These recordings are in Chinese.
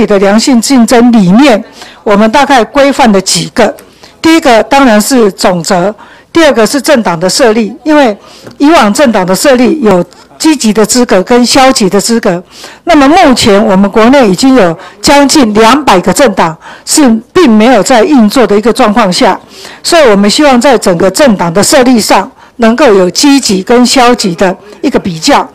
你的良性竞争里面，我们大概规范了几个。第一个当然是总则，第二个是政党的设立，因为以往政党的设立有积极的资格跟消极的资格。那么目前我们国内已经有将近两百个政党是并没有在运作的一个状况下，所以我们希望在整个政党的设立上能够有积极跟消极的一个比较。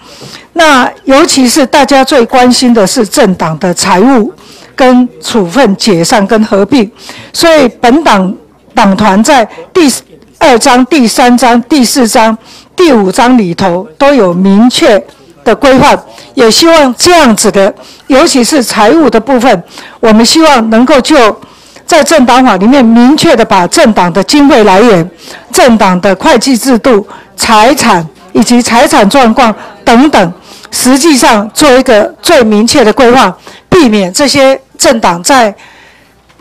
那尤其是大家最关心的是政党的财务跟处分解散跟合并，所以本党。党团在第二章、第三章、第四章、第五章里头都有明确的规范，也希望这样子的，尤其是财务的部分，我们希望能够就在政党法里面明确的把政党的经费来源、政党的会计制度、财产以及财产状况等等，实际上做一个最明确的规划，避免这些政党在。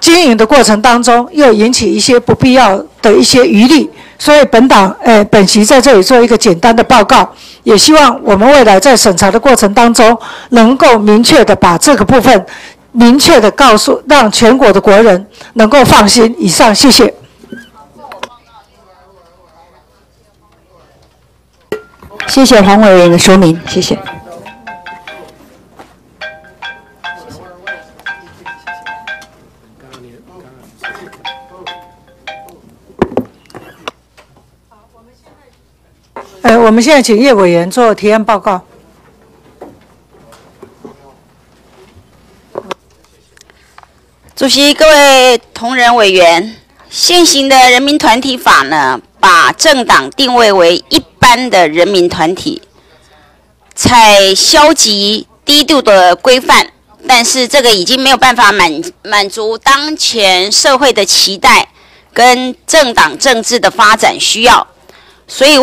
经营的过程当中，又引起一些不必要的一些余力，所以本党诶本席在这里做一个简单的报告，也希望我们未来在审查的过程当中，能够明确的把这个部分明确的告诉，让全国的国人能够放心。以上，谢谢。谢谢黄委员的说明，谢谢。呃，我们现在请叶委员做提案报告。主席、各位同仁委员，现行的人民团体法呢，把政党定位为一般的人民团体，采消极低度的规范，但是这个已经没有办法满满足当前社会的期待跟政党政治的发展需要，所以。